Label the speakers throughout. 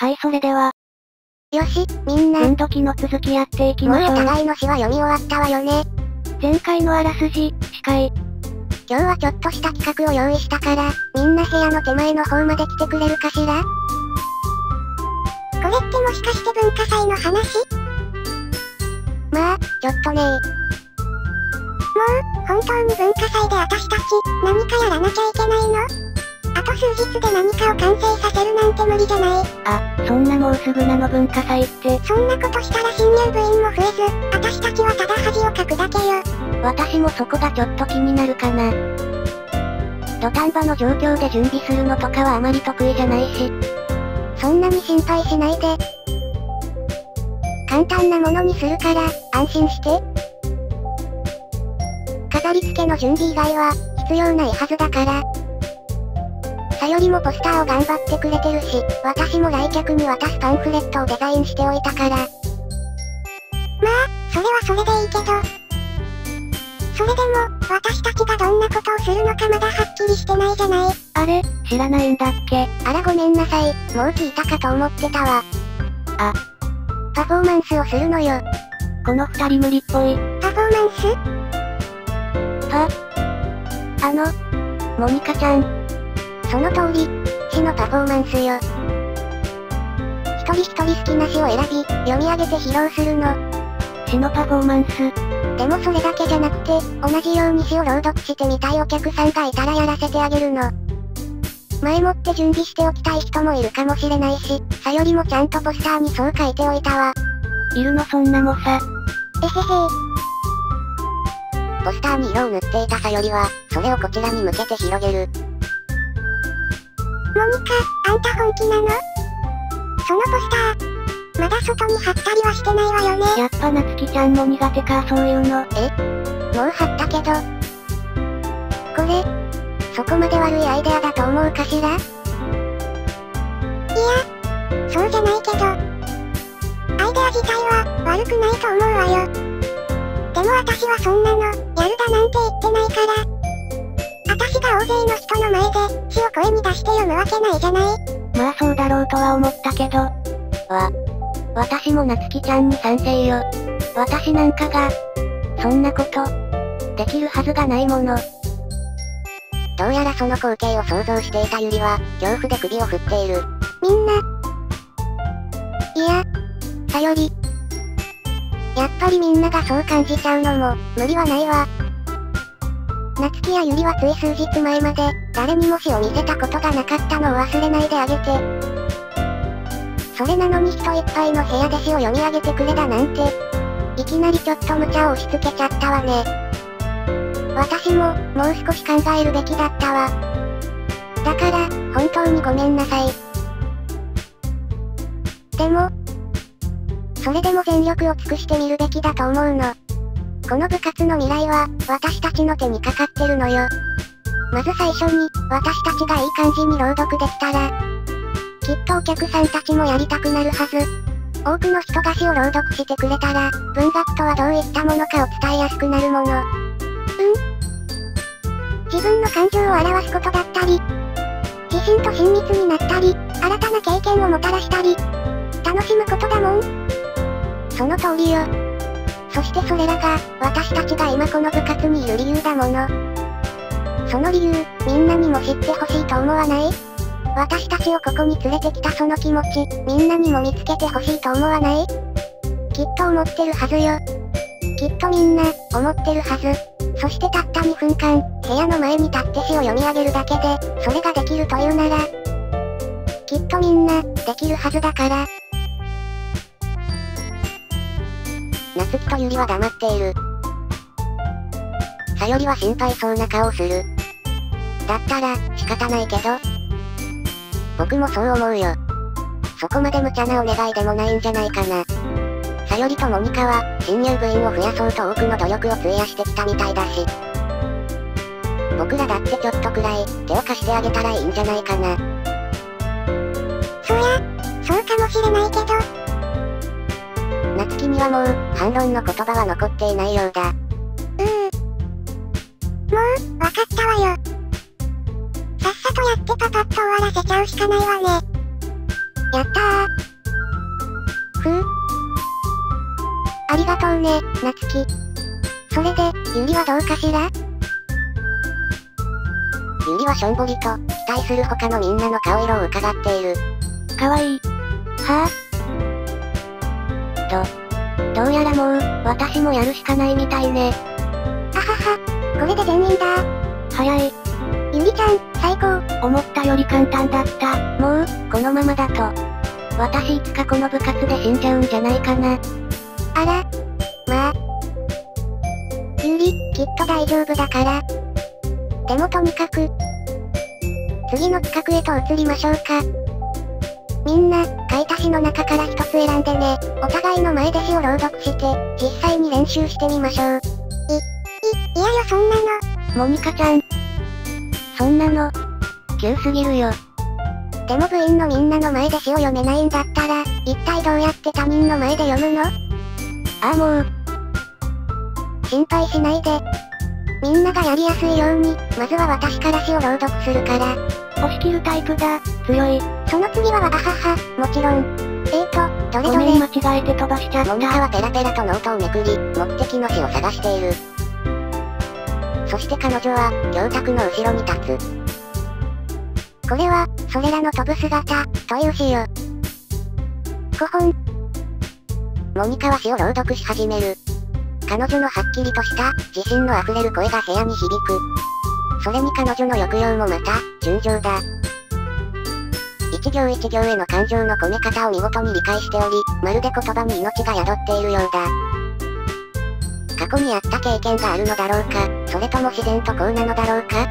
Speaker 1: はいそれでは。
Speaker 2: よし、みんな。
Speaker 1: 分度器の続きやっていきましょう。
Speaker 2: もうお互いの詩は読み終わったわよね。
Speaker 1: 前回のあらすじ、司会。
Speaker 2: 今日はちょっとした企画を用意したから、みんな部屋の手前の方まで来てくれるかしら？これってもしかして文化祭の話？まあ、ちょっとねもう、本当に文化祭で私たち、何かやらなきゃいけないの？あと数日で何かを完成させるなんて無理じゃない
Speaker 1: あ、そんなもうすぐなの文化祭って。
Speaker 2: そんなことしたら新入部員も増えず、私たちはただ恥をかくだけよ。
Speaker 1: 私もそこがちょっと気になるかな。土壇場の状況で準備するのとかはあまり得意じゃないし。
Speaker 2: そんなに心配しないで。簡単なものにするから、安心して。飾り付けの準備以外は、必要ないはずだから。さよりもポスターを頑張ってくれてるし、私も来客に渡すパンフレットをデザインしておいたから。まあ、それはそれでいいけど。それでも、私たちがどんなことをするのかまだはっきりしてないじゃない。
Speaker 1: あれ、知らないんだっけ？
Speaker 2: あらごめんなさい、もう聞いたかと思ってたわ。
Speaker 1: あ。
Speaker 2: パフォーマンスをするのよ。
Speaker 1: この二人無理っぽい。
Speaker 2: パフォーマン
Speaker 1: ス？パあの、モニカちゃん、
Speaker 2: その通り、詩のパフォーマンスよ。一人一人好きな詩を選び、読み上げて披露するの。
Speaker 1: 詩のパフォーマンス。
Speaker 2: でもそれだけじゃなくて、同じように詩を朗読してみたいお客さんがいたらやらせてあげるの。前もって準備しておきたい人もいるかもしれないし、さよりもちゃんとポスターにそう書いておいたわ。
Speaker 1: いるのそんなもさ。
Speaker 2: えへへポスターに色を塗っていたさよりは、それをこちらに向けて広げる。モニカ、あんた本気なの？そのポスター、まだ外に貼ったりはしてないわよね。
Speaker 1: やっぱなつきちゃんも苦手かそういうの。
Speaker 2: え？もう貼ったけど。これ、そこまで悪いアイデアだと思うかしら？いや、そうじゃないけど。アイデア自体は、悪くないと思うわよ。でも私はそんなの、やるだなんて言ってないから。私が大勢の人の前で、死を声に出して読むわけないじゃない
Speaker 1: まあそうだろうとは思ったけど。わ。私もなつきちゃんに賛成よ。私なんかが、そんなこと、できるはずがないもの。
Speaker 2: どうやらその光景を想像していたゆりは、恐怖で首を振っている。みんな。いや、さより。やっぱりみんながそう感じちゃうのも、無理はないわ。夏木やゆりはつい数日前まで、誰にも死を見せたことがなかったのを忘れないであげて。それなのに人いっぱいの部屋で詩を読み上げてくれだなんて。いきなりちょっと無茶を押し付けちゃったわね。私も、もう少し考えるべきだったわ。だから、本当にごめんなさい。でも、それでも全力を尽くしてみるべきだと思うの。この部活の未来は、私たちの手にかかってるのよ。まず最初に、私たちがいい感じに朗読できたら、きっとお客さんたちもやりたくなるはず。多くの人が詩を朗読してくれたら、文学とはどういったものかを伝えやすくなるもの。うん自分の感情を表すことだったり、自信と親密になったり、新たな経験をもたらしたり、楽しむことだもん。その通りよ。そしてそれらが、私たちが今この部活にいる理由だもの。その理由、みんなにも知ってほしいと思わない？私たちをここに連れてきたその気持ち、みんなにも見つけてほしいと思わない？きっと思ってるはずよ。きっとみんな、思ってるはず。そしてたった2分間、部屋の前に立って詩を読み上げるだけで、それができるというなら、きっとみんな、できるはずだから。夏希とゆりは黙っている。さよりは心配そうな顔をする。だったら、仕方ないけど。僕もそう思うよ。そこまで無茶なお願いでもないんじゃないかな。さよりとモニカは、新入部員を増やそうと多くの努力を費やしてきたみたいだし。僕らだってちょっとくらい、手を貸してあげたらいいんじゃないかな。そりゃ、そうかもしれないけど、式にはもう、反論の言葉は残っていないようだ。うーん。もう、わかったわよ。さっさとやってパパッと終わらせちゃうしかないわね。やったー。ふう。ありがとうね、なつき。それで、ゆりはどうかしら？
Speaker 1: ゆりはしょんぼりと、期待する他のみんなの顔色を伺っている。
Speaker 2: かわいい。
Speaker 1: はぁ、あ、と。どうやらもう、私もやるしかないみたいね。
Speaker 2: あはは、これで全員だ
Speaker 1: 早い。
Speaker 2: ゆりちゃん、最高。
Speaker 1: 思ったより簡単だった。もう、このままだと。私いつかこの部活で死んじゃうんじゃないかな。
Speaker 2: あら。まあ。ゆり、きっと大丈夫だから。でもとにかく、次の企画へと移りましょうか。みんな、書いた詩の中から一つ選んでね。お互いの前で詩を朗読して、実際に練習してみましょう。い、い、いやよそんなの。
Speaker 1: モニカちゃん。そんなの、急すぎるよ。
Speaker 2: でも部員のみんなの前で詩を読めないんだったら、一体どうやって他人の前で読むの？あ
Speaker 1: あもう。
Speaker 2: 心配しないで。みんながやりやすいように、まずは私から詩を朗読するから。
Speaker 1: 押し切るタイプだ、強い。
Speaker 2: その次はわが母、もちろん。えーと、どれどれ？
Speaker 1: 間違えて飛ばしちゃった。
Speaker 2: モニカはペラペラとノートをめくり、目的の詩を探している。そして彼女は、教卓の後ろに立つ。これは、それらの飛ぶ姿、という詩よ。5本。モニカは詩を朗読し始める。彼女のはっきりとした、自信の溢れる声が部屋に響く。それに彼女の抑揚もまた、純情だ。一行一行への感情の込め方を見事に理解しており、まるで言葉に命が宿っているようだ。過去にあった経験があるのだろうか、それとも自然とこうなのだろうか？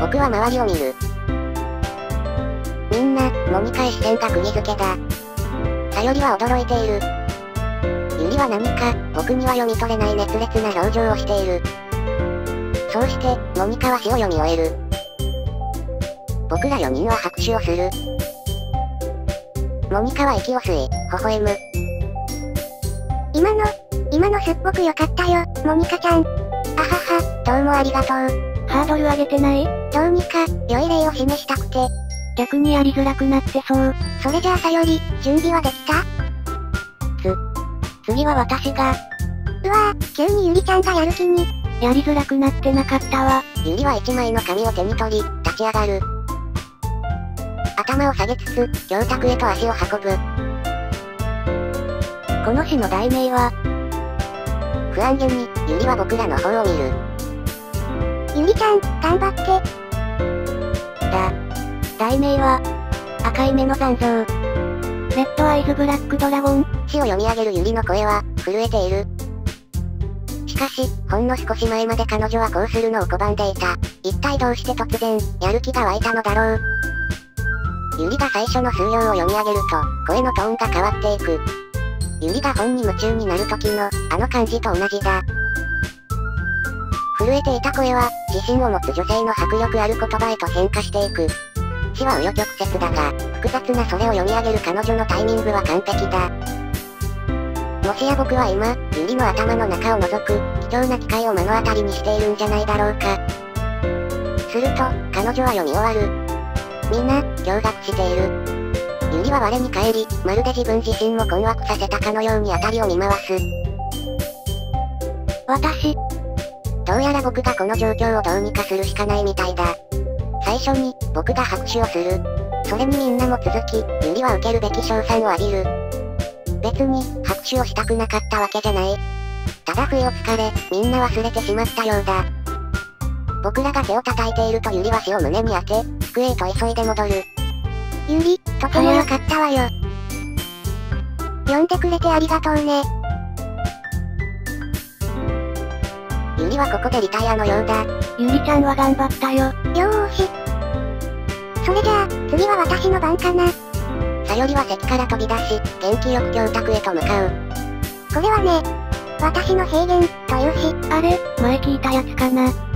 Speaker 2: 僕は周りを見る。みんな、モニカへ視線が釘付けだ。さよりは驚いている。ゆりは何か、僕には読み取れない熱烈な表情をしている。そうして、モニカは詩を読み終える。僕ら4人は拍手をする。モニカは息を吸い、微笑む。今の、今のすっごく良かったよ、モニカちゃん。あはは、どうもありがとう。
Speaker 1: ハードル上げてない？
Speaker 2: どうにか、良い例を示したくて。
Speaker 1: 逆にやりづらくなってそう。
Speaker 2: それじゃあさより、準備はできた？
Speaker 1: つ、次は私が。
Speaker 2: うわぁ、急にゆりちゃんがやる気に。
Speaker 1: やりづらくなってなかったわ。
Speaker 2: ゆりは一枚の紙を手に取り、立ち上がる。頭を下げつつ、教卓へと足を運ぶ。
Speaker 1: この詩の題名は、
Speaker 2: 不安げに、ゆりは僕らの方を見る。ゆりちゃん、頑張って。
Speaker 1: だ。題名は、赤い目の残像。レッドアイズブラックドラゴン。
Speaker 2: 詩を読み上げるゆりの声は、震えている。しかし、ほんの少し前まで彼女はこうするのを拒んでいた。一体どうして突然、やる気が湧いたのだろう。ゆりが最初の数行を読み上げると、声のトーンが変わっていく。ゆりが本に夢中になる時の、あの感じと同じだ。震えていた声は、自信を持つ女性の迫力ある言葉へと変化していく。詩は紆余曲折だが、複雑なそれを読み上げる彼女のタイミングは完璧だ。もしや僕は今、ゆりの頭の中を覗く、貴重な機会を目の当たりにしているんじゃないだろうか。すると、彼女は読み終わる。みんな、驚愕している。ゆりは我に返り、まるで自分自身も困惑させたかのように辺りを見回す。
Speaker 1: 私。
Speaker 2: どうやら僕がこの状況をどうにかするしかないみたいだ。最初に、僕が拍手をする。それにみんなも続き、ゆりは受けるべき賞賛を浴びる。別に、拍手をしたくなかったわけじゃない。ただ不意をつかれ、みんな忘れてしまったようだ。僕らが手を叩いているとゆりは死を胸に当て、机へと急いで戻る。ゆり、とても良かったわよ。呼んでくれてありがとうね。ゆりはここでリタイアのようだ。
Speaker 1: ゆりちゃんは頑張ったよ。
Speaker 2: よーし。それじゃあ、次は私の番かな。さよりは席から飛び出し、元気よく教卓へと向かう。これはね、私の平原、という詩。
Speaker 1: あれ、前聞いたやつかな。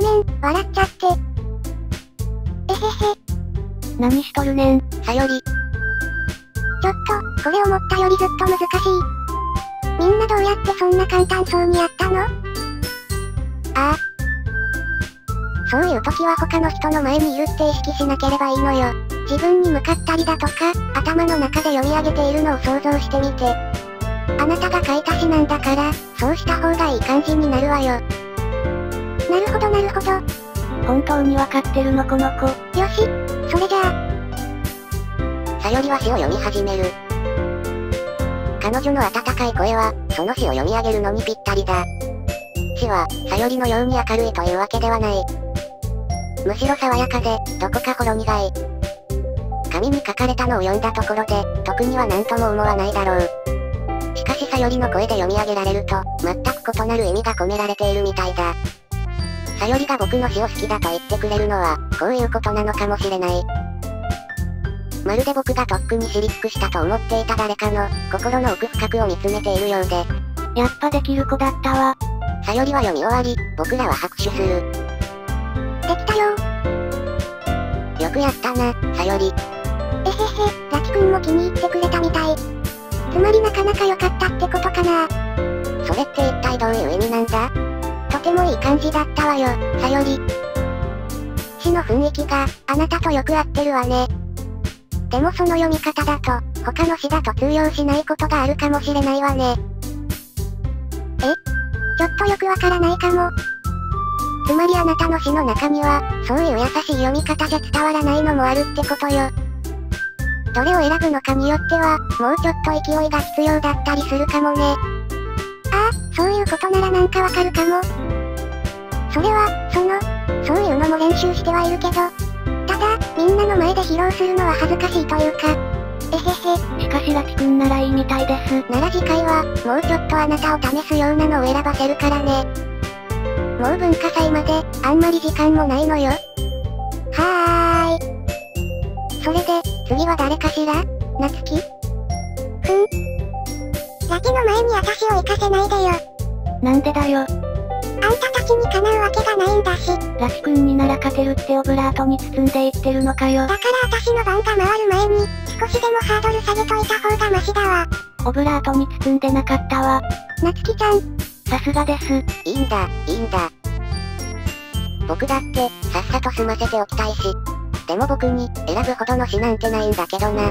Speaker 2: ごめん、笑っちゃって。えへへ。
Speaker 1: 何しとるねん。
Speaker 2: さより。ちょっと、これ思ったよりずっと難しい。みんなどうやってそんな簡単そうにやったの？ああ。そういう時は他の人の前にいるって意識しなければいいのよ。
Speaker 3: 自分に向かったりだとか、頭の中で読み上げているのを想像してみて。あなたが書いた詩なんだから、そうした方がいい感じになるわよ。なるほどなるほど。
Speaker 1: 本当にわかってるのこの子。
Speaker 3: よし、それじゃあ。
Speaker 2: さよりは詩を読み始める。彼女の温かい声は、その詩を読み上げるのにぴったりだ。詩は、さよりのように明るいというわけではない。むしろ爽やかで、どこかほろ苦い。紙に書かれたのを読んだところで、特には何とも思わないだろう。しかしさよりの声で読み上げられると、全く異なる意味が込められているみたいだ。さよりが僕の詩を好きだと言ってくれるのは、こういうことなのかもしれない。まるで僕がとっくに知り尽くしたと思っていた誰かの、心の奥深くを見つめているようで。
Speaker 1: やっぱできる子だったわ。
Speaker 2: さよりは読み終わり、僕らは拍手する。
Speaker 3: できたよ
Speaker 2: よくやったな、さより。
Speaker 3: えへへ、ラキくんも気に入ってくれたみたい。つまりなかなか良かったってことかな
Speaker 2: それって一体どういう意味なんだ？
Speaker 3: とてもいい感じだったわよ、さより。詩の雰囲気が、あなたとよく合ってるわね。でもその読み方だと、他の詩だと通用しないことがあるかもしれないわね。え？ちょっとよくわからないかも。つまりあなたの詩の中には、そういう優しい読み方じゃ伝わらないのもあるってことよ。どれを選ぶのかによっては、もうちょっと勢いが必要だったりするかもね。ああ、そういうことならなんかわかるかも。それは、その、そういうのも練習してはいるけど、ただ、みんなの前で披露するのは恥ずかしいというか、えへへ。
Speaker 1: しかしラキくんならいいみたいです。
Speaker 3: なら次回は、もうちょっとあなたを試すようなのを選ばせるからね。もう文化祭まで、あんまり時間もないのよ。はーい。それで、次は誰かしら？なつきふん。ラキの前に私を行かせないでよ。
Speaker 1: なんでだよ。
Speaker 3: あんたたちにかなうわけがないんだし。
Speaker 1: ラキくんになら勝てるってオブラートに包んでいってるのかよ。
Speaker 3: だから私の番が回る前に、少しでもハードル下げといた方がマシだわ。
Speaker 1: オブラートに包んでなかったわ。
Speaker 3: なつきちゃん。
Speaker 1: さすがです。
Speaker 2: いいんだ、いいんだ。僕だって、さっさと済ませておきたいし。でも僕に、選ぶほどの詩なんてないんだけどな。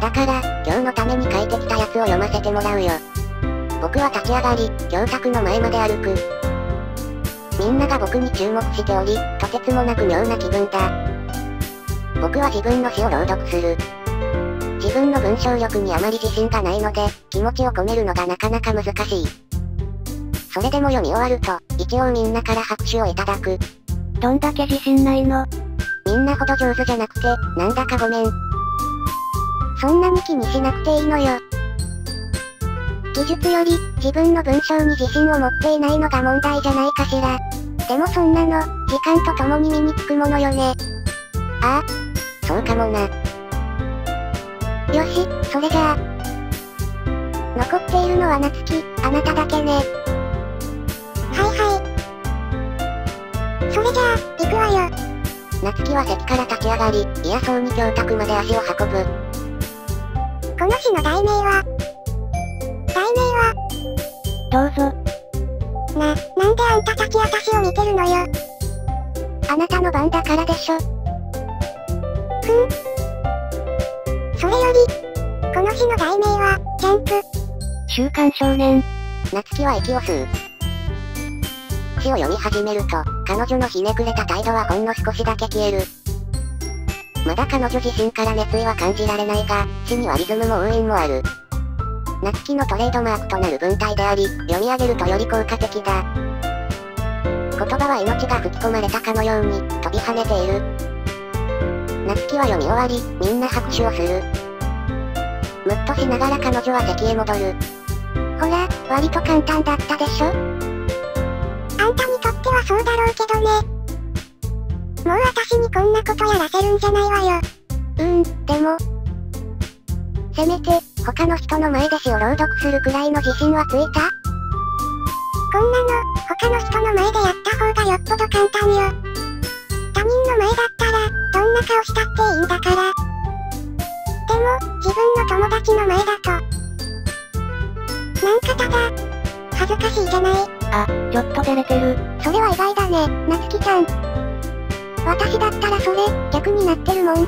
Speaker 2: だから、今日のために書いてきたやつを読ませてもらうよ。僕は立ち上がり、教託の前まで歩く。みんなが僕に注目しており、とてつもなく妙な気分だ。僕は自分の詩を朗読する。自分の文章力にあまり自信がないので、気持ちを込めるのがなかなか難しい。それでも読み終わると、一応みんなから拍手をいただく。
Speaker 1: どんだけ自信ないの？
Speaker 2: みんなほど上手じゃなくて、なんだかごめん。
Speaker 3: そんなに気にしなくていいのよ。技術より、自分の文章に自信を持っていないのが問題じゃないかしら。でもそんなの、時間とともに身につくものよね。
Speaker 2: ああ、そうかもな。
Speaker 3: よし、それじゃあ。残っているのは夏希、あなただけね。はいはい。それじゃあ、行くわよ。
Speaker 2: 夏希は席から立ち上がり、嫌そうに教託まで足を運ぶ。
Speaker 3: この詩の題名は、題名は
Speaker 1: どうぞ。
Speaker 3: な、なんであんたたち私を見てるのよ。あなたの番だからでしょ。ふん。それより、この日の題名は、ジャンプ。
Speaker 1: 週刊少年。
Speaker 2: 夏希は息を吸う。詩を読み始めると、彼女のひねくれた態度はほんの少しだけ消える。まだ彼女自身から熱意は感じられないが、詩にはリズムも応援もある。夏希のトレードマークとなる文体であり、読み上げるとより効果的だ。言葉は命が吹き込まれたかのように、飛び跳ねている。夏希は読み終わり、みんな拍手をする。ムッとしながら彼女は席へ戻る。
Speaker 3: ほら、割と簡単だったでしょ？あんたにとってはそうだろうけどね。もう私にこんなことやらせるんじゃないわよ。
Speaker 1: うーん、でも。
Speaker 3: せめて、他の人の前で詩を朗読するくらいの自信はついた？こんなの、他の人の前でやった方がよっぽど簡単よ。他人の前だったら、どんな顔したっていいんだから。でも、自分の友達の前だと。なんかただ、恥ずかしいじゃない？
Speaker 1: あ、ちょっと照れてる。
Speaker 3: それは意外だね、なつきちゃん。私だったらそれ、逆になってるもん。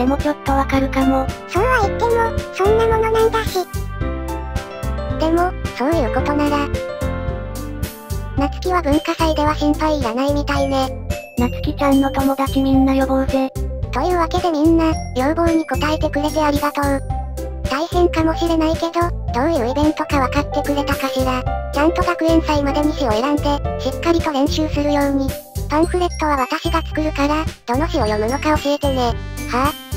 Speaker 1: でもちょっとわかるかも。
Speaker 2: そうは言っても、そんなものなんだし。でも、そういうことなら。夏希は文化祭では心配いらないみたいね。
Speaker 1: 夏希ちゃんの友達みんな呼ぼうぜ。
Speaker 2: というわけでみんな、要望に応えてくれてありがとう。大変かもしれないけど、どういうイベントか分かってくれたかしら。ちゃんと学園祭までに詩を選んで、しっかりと練習するように。パンフレットは私が作るから、どの詩を読むのか教えてね。
Speaker 3: はぁ、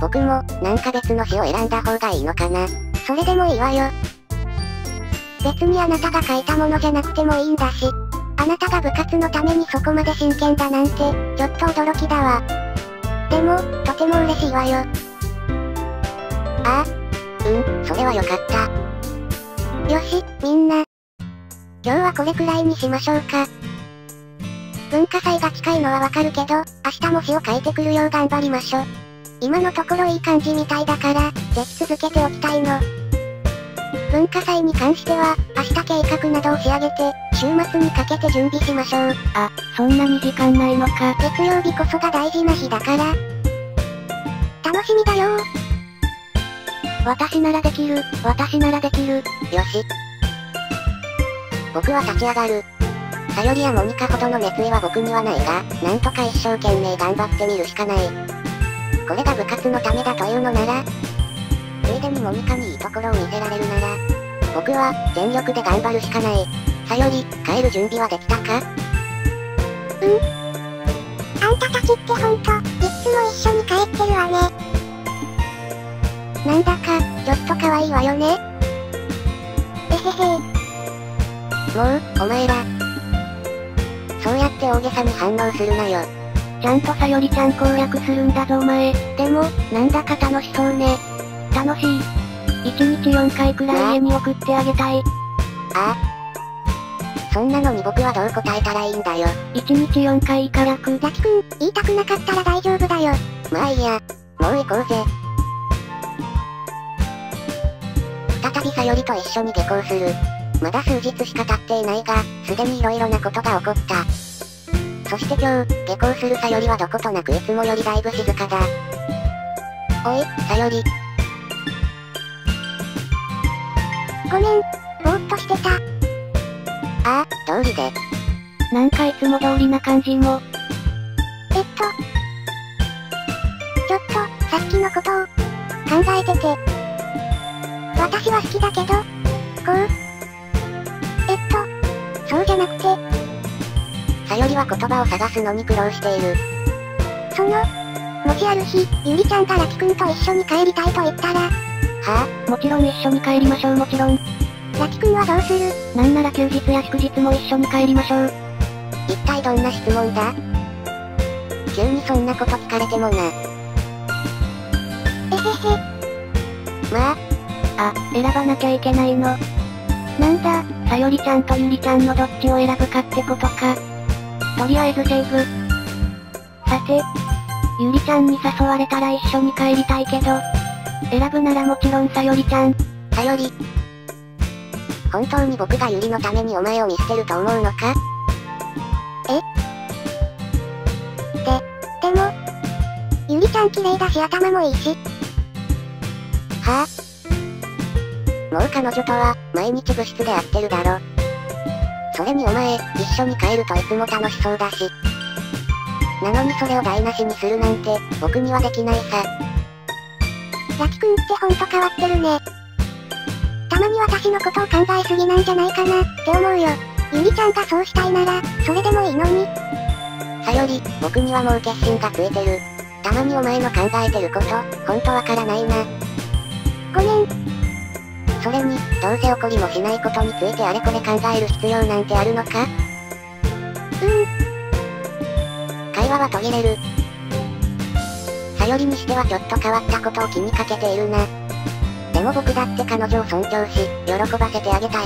Speaker 3: 僕も、なんか別の詩を選んだ方がいいのかな。
Speaker 2: それでもいいわよ。別にあなたが書いたものじゃなくてもいいんだし。あなたが部活のためにそこまで真剣だなんて、ちょっと驚きだわ。でも、とても嬉しいわよ。
Speaker 3: ああ。うん、それはよかった。
Speaker 2: よし、みんな。今日はこれくらいにしましょうか。文化祭が近いのはわかるけど、明日も詩を書いてくるよう頑張りましょ。今のところいい感じみたいだから、ぜひ続けておきたいの。文化祭に関しては、明日計画などを仕上げて、週末にかけて準備しましょう。
Speaker 1: あ、そんなに時間ないのか。
Speaker 2: 月曜日こそが大事な日だから。楽しみだよ
Speaker 1: 私ならできる、私ならできる。
Speaker 3: よし。僕は立ち上がる。さよりやモニカほどの熱意は僕にはないが、なんとか一生懸命頑張ってみるしかない。これが部活のためだというのなら、ついでにモニカにいいところを見せられるなら、僕は全力で頑張るしかない。さより、帰る準備はできたか？
Speaker 2: あんたたちってほんと、いつも一緒に帰ってるわね。なんだか、ちょっと可愛いわよね。えへへ
Speaker 3: もう、お前ら。そうやって大げさに反応するなよ。
Speaker 1: ちゃんとさよりちゃん攻略するんだぞお前。でも、なんだか楽しそうね。楽しい。1日4回くらい家に送ってあげたい。
Speaker 3: ああ。そんなのに僕はどう答えたらいいんだよ。
Speaker 1: 1日4回以下楽。
Speaker 2: ザキくん、言いたくなかったら大丈夫だよ。
Speaker 3: まあいいや。もう行こうぜ。再びさよりと一緒に下校する。まだ数日しか経っていないが、すでに色々なことが起こった。そして今日、下校するさよりはどことなくいつもよりだいぶ静かだ。おい、さより。
Speaker 2: ごめん、ぼーっとしてた。
Speaker 3: ああ、通りで。
Speaker 1: なんかいつも通りな感じも。
Speaker 2: えっと。ちょっと、さっきのことを、考えてて。私は好きだけど、
Speaker 3: よりは言葉を探すのに苦労している。
Speaker 2: その、もしある日、ゆりちゃんがラキくんと一緒に帰りたいと言ったら、
Speaker 3: は
Speaker 1: もちろん一緒に帰りましょうもちろん。
Speaker 2: ラキくんはどうする？
Speaker 1: なんなら休日や祝日も一緒に帰りましょう。
Speaker 3: あ、一体どんな質問だ？急にそんなこと聞かれてもな。
Speaker 2: えへへ、
Speaker 3: まあ、
Speaker 1: あ、選ばなきゃいけないの。なんだ、さよりちゃんとゆりちゃんのどっちを選ぶかってことか。とりあえずセーブ。さて、ゆりちゃんに誘われたら一緒に帰りたいけど、選ぶならもちろんさよりちゃん。
Speaker 3: さより。本当に僕がゆりのためにお前を見捨てると思うのか？
Speaker 2: でも、ゆりちゃん綺麗だし頭もいいし、
Speaker 3: はあ？もう彼女とは、毎日部室で会ってるだろ。それにお前、一緒に帰るといつも楽しそうだし。なのにそれを台無しにするなんて、僕にはできないさ。
Speaker 2: ラキくんってほんと変わってるね。たまに私のことを考えすぎなんじゃないかなって思うよ。ゆりちゃんがそうしたいなら、それでもいいのに。
Speaker 3: さより、僕にはもう決心がついてる。たまにお前の考えてること、ほんとわからないな。
Speaker 2: ごめん、
Speaker 3: それに、どうせ起こりもしないことについてあれこれ考える必要なんてあるのか？
Speaker 2: うん、
Speaker 3: 会話は途切れる。さよりにしてはちょっと変わったことを気にかけているな。でも僕だって彼女を尊重し、喜ばせてあげたい。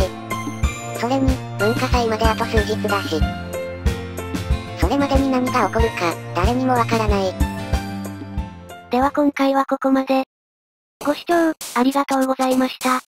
Speaker 3: それに、文化祭まであと数日だし。それまでに何が起こるか、誰にもわからない。
Speaker 1: では今回はここまで。ご視聴、ありがとうございました。